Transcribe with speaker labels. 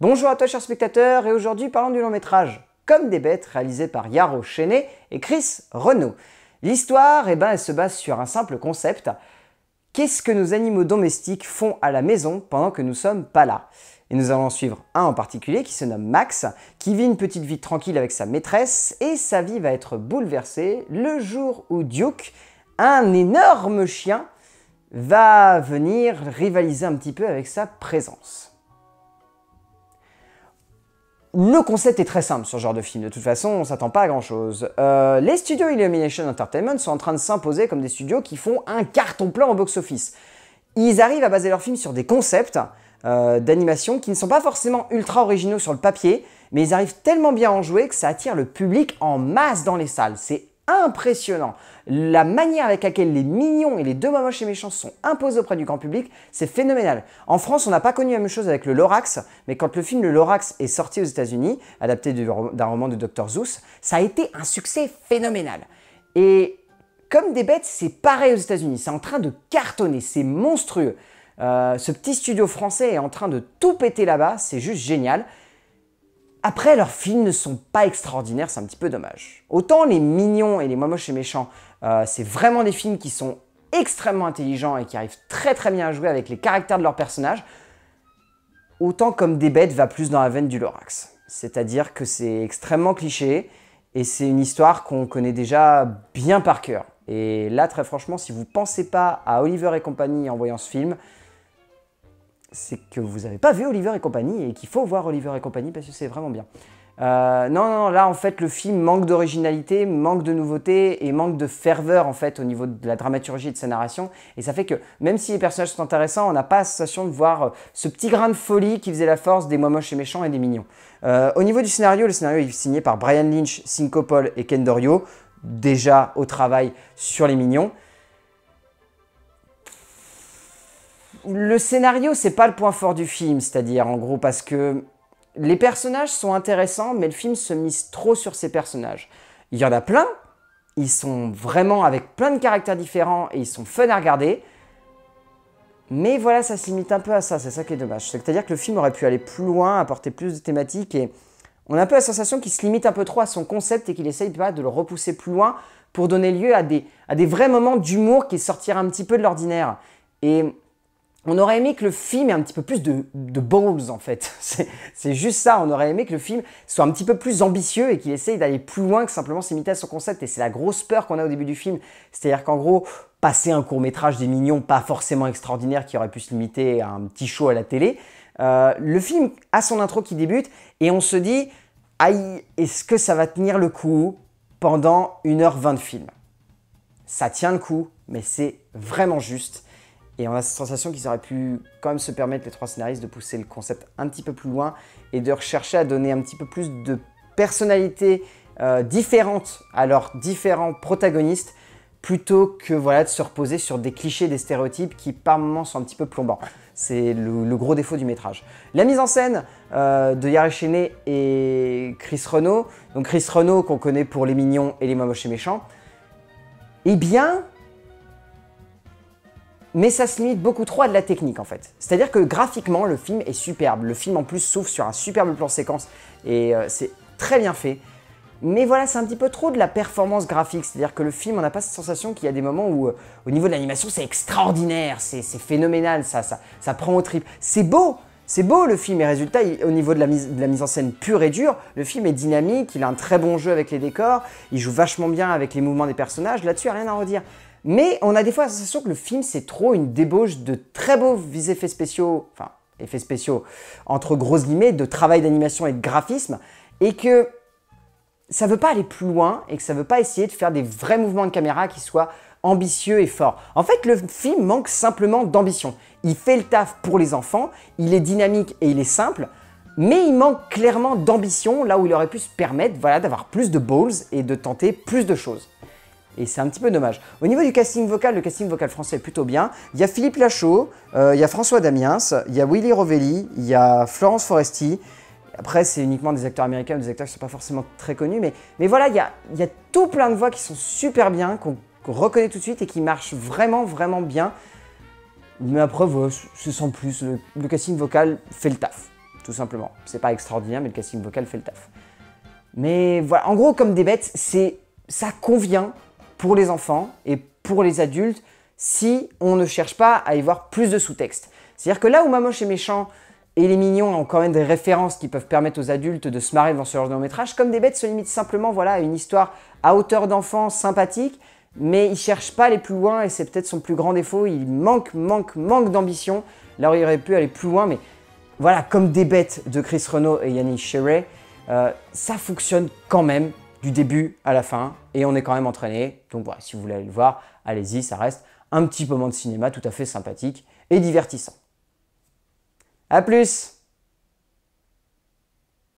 Speaker 1: Bonjour à toi chers spectateurs et aujourd'hui parlons du long métrage Comme des bêtes réalisé par Yaro Chenet et Chris Renault. L'histoire eh ben, elle se base sur un simple concept. Qu'est-ce que nos animaux domestiques font à la maison pendant que nous sommes pas là? Et nous allons suivre un en particulier qui se nomme Max, qui vit une petite vie tranquille avec sa maîtresse et sa vie va être bouleversée le jour où Duke, un énorme chien, va venir rivaliser un petit peu avec sa présence. Le concept est très simple sur ce genre de film, de toute façon on s'attend pas à grand chose. Euh, les studios Illumination Entertainment sont en train de s'imposer comme des studios qui font un carton plein au box-office. Ils arrivent à baser leurs films sur des concepts euh, d'animation qui ne sont pas forcément ultra originaux sur le papier, mais ils arrivent tellement bien à en jouer que ça attire le public en masse dans les salles. C'est impressionnant. La manière avec laquelle les mignons et les deux moches et méchants sont imposés auprès du grand public, c'est phénoménal. En France, on n'a pas connu la même chose avec le Lorax, mais quand le film Le Lorax est sorti aux États-Unis, adapté d'un roman de Dr. Zeus, ça a été un succès phénoménal. Et comme des bêtes, c'est pareil aux États-Unis. C'est en train de cartonner, c'est monstrueux. Euh, ce petit studio français est en train de tout péter là-bas, c'est juste génial. Après, leurs films ne sont pas extraordinaires, c'est un petit peu dommage. Autant les mignons et les moches et méchants, euh, c'est vraiment des films qui sont extrêmement intelligents et qui arrivent très très bien à jouer avec les caractères de leurs personnages, autant comme des bêtes va plus dans la veine du Lorax. C'est-à-dire que c'est extrêmement cliché et c'est une histoire qu'on connaît déjà bien par cœur. Et là, très franchement, si vous pensez pas à Oliver et compagnie en voyant ce film, c'est que vous n'avez pas vu Oliver et compagnie et qu'il faut voir Oliver et compagnie parce que c'est vraiment bien. Euh, non, non, là en fait le film manque d'originalité, manque de nouveauté et manque de ferveur en fait au niveau de la dramaturgie et de sa narration. Et ça fait que même si les personnages sont intéressants, on n'a pas la sensation de voir euh, ce petit grain de folie qui faisait la force des moches et méchants et des mignons. Euh, au niveau du scénario, le scénario est signé par Brian Lynch, Syncopol et Ken Dorio, déjà au travail sur les mignons. Le scénario, c'est pas le point fort du film, c'est-à-dire en gros parce que les personnages sont intéressants, mais le film se mise trop sur ces personnages. Il y en a plein, ils sont vraiment avec plein de caractères différents et ils sont fun à regarder. Mais voilà, ça se limite un peu à ça, c'est ça qui est dommage. C'est-à-dire que le film aurait pu aller plus loin, apporter plus de thématiques et on a un peu la sensation qu'il se limite un peu trop à son concept et qu'il essaye pas de le repousser plus loin pour donner lieu à des, vrais moments d'humour qui sortirent un petit peu de l'ordinaire. On aurait aimé que le film ait un petit peu plus de, balls en fait. C'est juste ça, on aurait aimé que le film soit un petit peu plus ambitieux et qu'il essaye d'aller plus loin que simplement s'imiter à son concept. Et c'est la grosse peur qu'on a au début du film. C'est-à-dire qu'en gros, passer un court métrage des mignons pas forcément extraordinaire qui aurait pu se limiter à un petit show à la télé, euh, le film a son intro qui débute et on se dit, aïe, est-ce que ça va tenir le coup pendant 1h20 de film? Ça tient le coup, mais c'est vraiment juste. Et on a cette sensation qu'ils auraient pu quand même se permettre, les trois scénaristes, de pousser le concept un petit peu plus loin et de rechercher à donner un petit peu plus de personnalité euh, différente à leurs différents protagonistes plutôt que voilà, de se reposer sur des clichés, des stéréotypes qui par moments sont un petit peu plombants. C'est le, gros défaut du métrage. La mise en scène euh, de Chenet et Chris Renault, donc Chris Renault qu'on connaît pour Les Mignons et Les Moches et Méchants, eh bien, mais ça se limite beaucoup trop à de la technique en fait. C'est-à-dire que graphiquement, le film est superbe. Le film en plus s'ouvre sur un superbe plan séquence et euh, c'est très bien fait. Mais voilà, c'est un petit peu trop de la performance graphique. C'est-à-dire que le film, on n'a pas cette sensation qu'il y a des moments où, euh, au niveau de l'animation, c'est extraordinaire, c'est phénoménal, ça, ça, prend au trip. C'est beau, c'est beau le film et résultat, au niveau de la, mise, de la, mise, en scène pure et dure, le film est dynamique, il a un très bon jeu avec les décors, il joue vachement bien avec les mouvements des personnages, là-dessus, rien à redire. Mais on a des fois la sensation que le film, c'est trop une débauche de très beaux effets spéciaux, enfin, effets spéciaux entre grosses guillemets, de travail d'animation et de graphisme, et que ça veut pas aller plus loin, et que ça veut pas essayer de faire des vrais mouvements de caméra qui soient ambitieux et forts. En fait, le film manque simplement d'ambition. Il fait le taf pour les enfants, il est dynamique et il est simple, mais il manque clairement d'ambition là où il aurait pu se permettre voilà, d'avoir plus de balls et de tenter plus de choses. Et c'est un petit peu dommage. Au niveau du casting vocal, le casting vocal français est plutôt bien. Il y a Philippe Lachaud, euh, il y a François Damiens, il y a Willy Rovelli, il y a Florence Foresti. Après, c'est uniquement des acteurs américains, des acteurs qui ne sont pas forcément très connus. Mais, mais voilà, il y, a, il y a tout plein de voix qui sont super bien, qu'on reconnaît tout de suite et qui marchent vraiment, vraiment bien. Mais après, c'est sans plus. Le, le casting vocal fait le taf. tout simplement. C'est pas extraordinaire, mais le casting vocal fait le taf. Mais voilà, en gros, comme des bêtes, ça convient pour les enfants et pour les adultes si on ne cherche pas à y voir plus de sous-texte. C'est-à-dire que là où Mamoche est méchant et les mignons ont quand même des références qui peuvent permettre aux adultes de se marrer devant ce genre de long métrage, comme des bêtes se limitent simplement voilà, à une histoire à hauteur d'enfant sympathique, mais il cherche pas à aller plus loin et c'est peut-être son plus grand défaut. Il manque, manque, manque d'ambition. Là il aurait pu aller plus loin, mais voilà, comme des bêtes de Chris Renault et Yannick Sherry, euh, ça fonctionne quand même du début à la fin et on est quand même entraîné. Donc voilà, si vous voulez aller le voir, allez-y, ça reste un petit moment de cinéma tout à fait sympathique et divertissant. A plus